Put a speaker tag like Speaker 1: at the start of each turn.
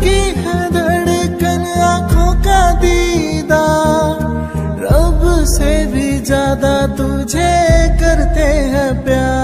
Speaker 1: की है धड़कन आँखों का दीदा रब से भी ज़्यादा तुझे करते हैं प्यार।